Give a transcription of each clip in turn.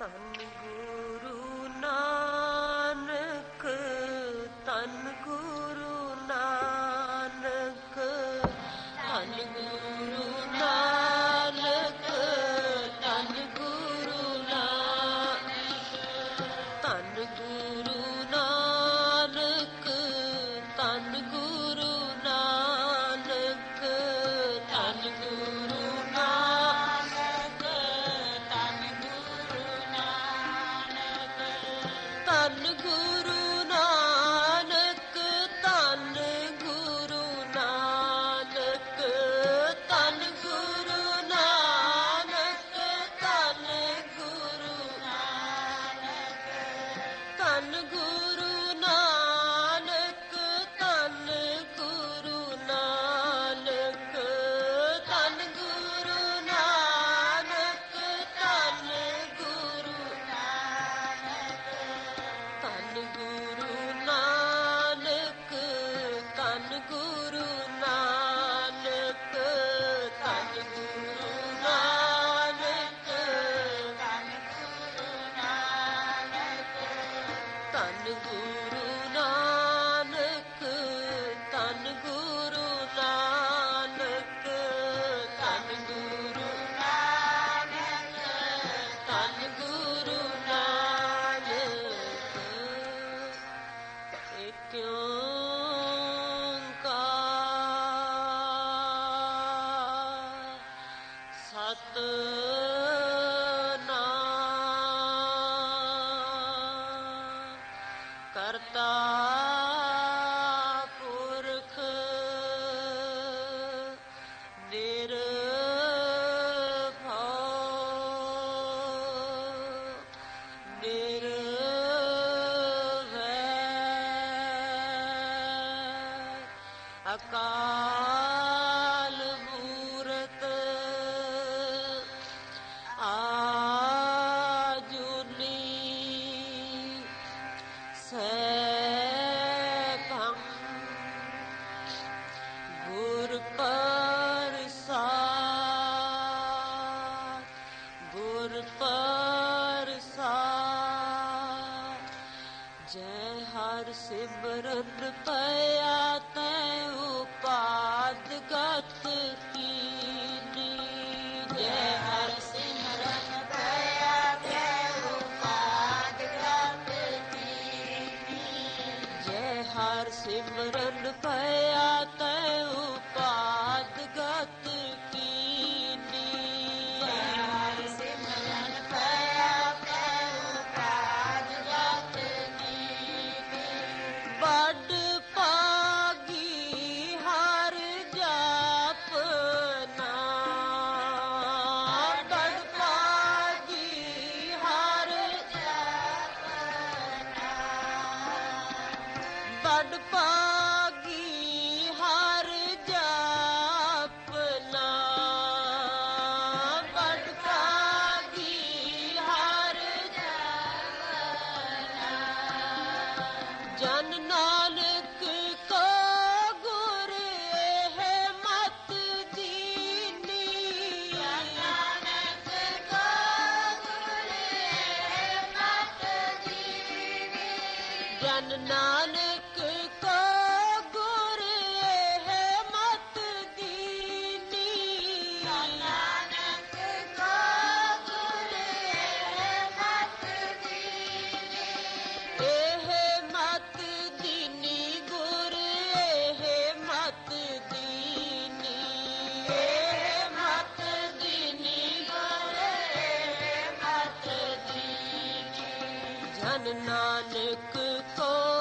tango ਹਰ ਸਿਮਰਨ ਪਿਆ ਤੈ। ਨਾਨਕ ਕੋ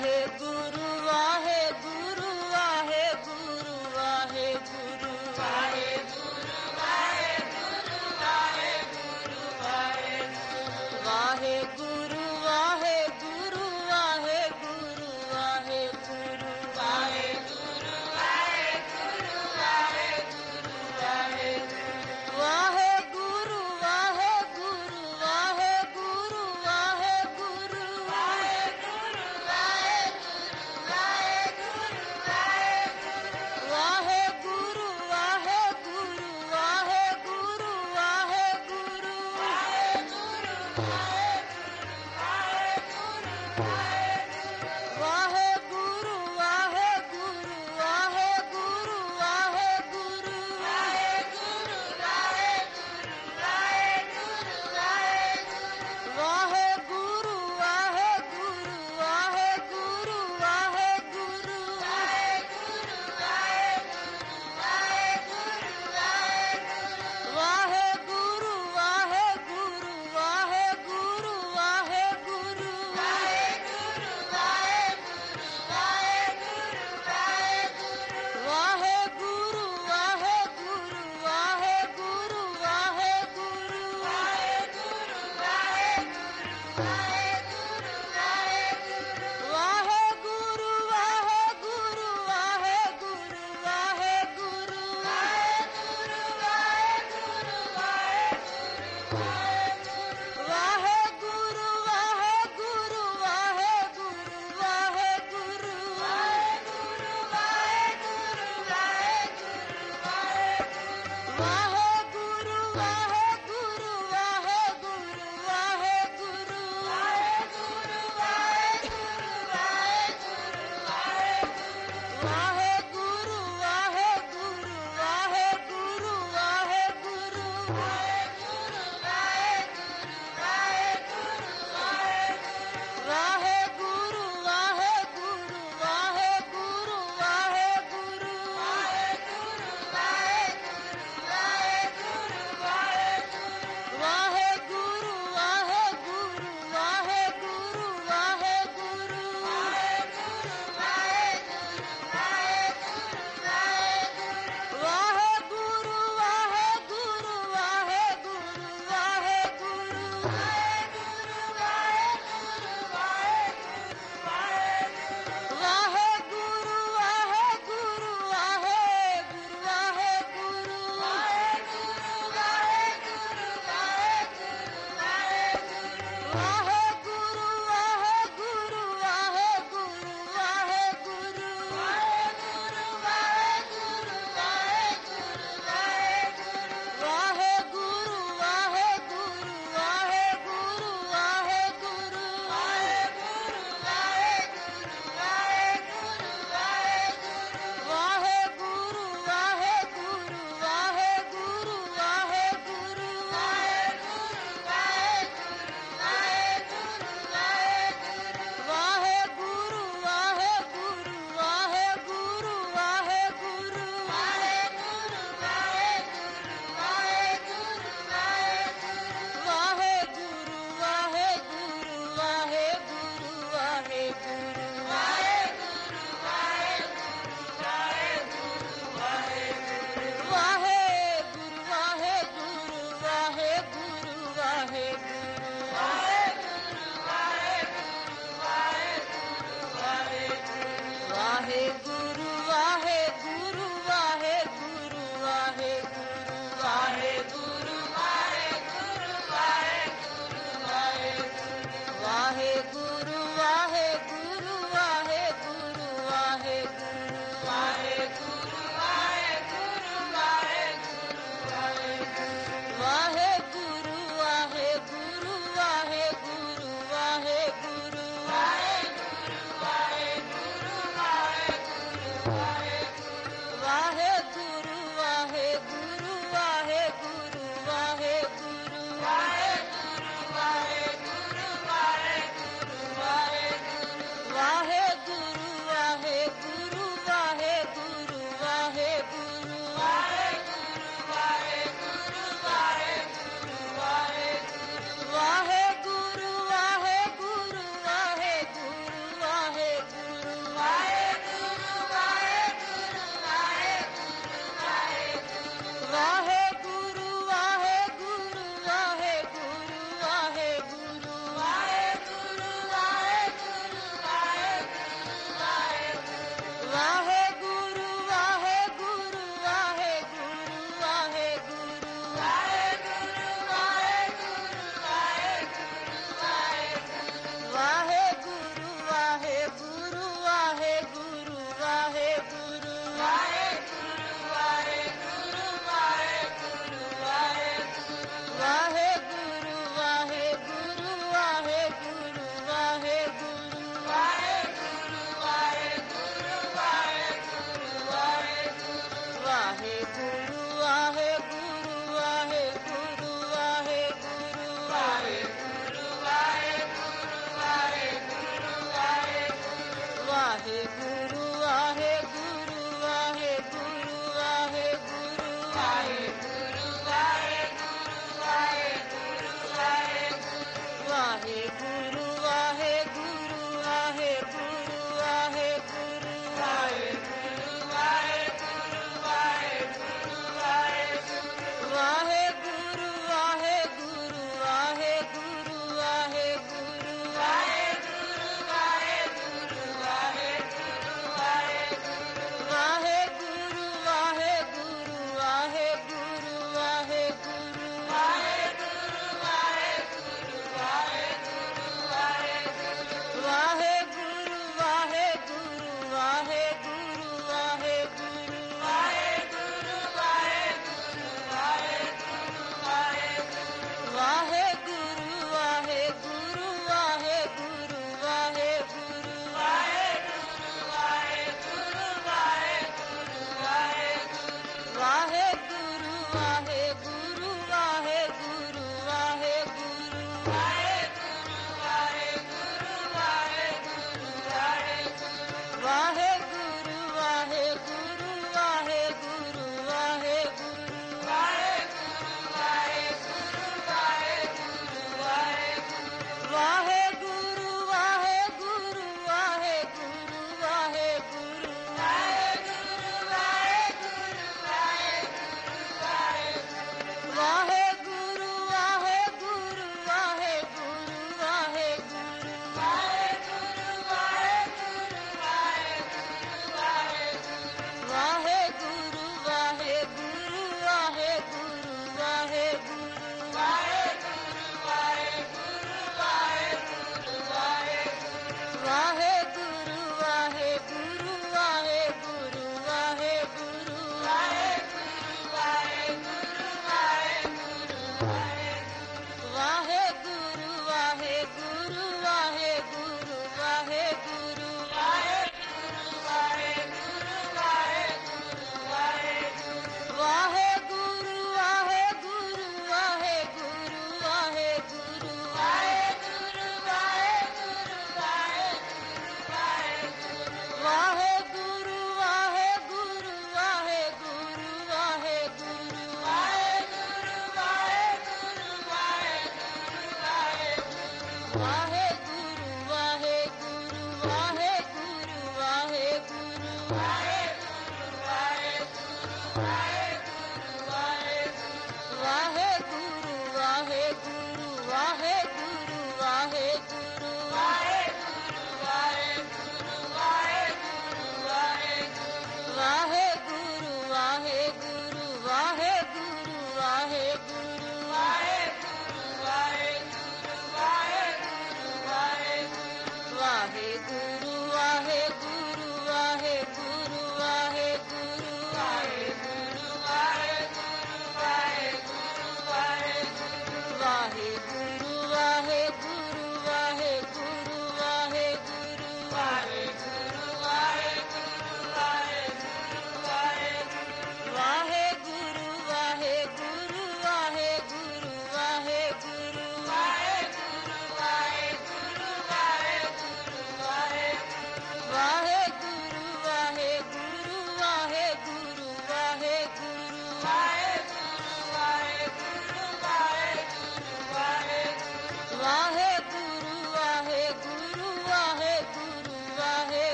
है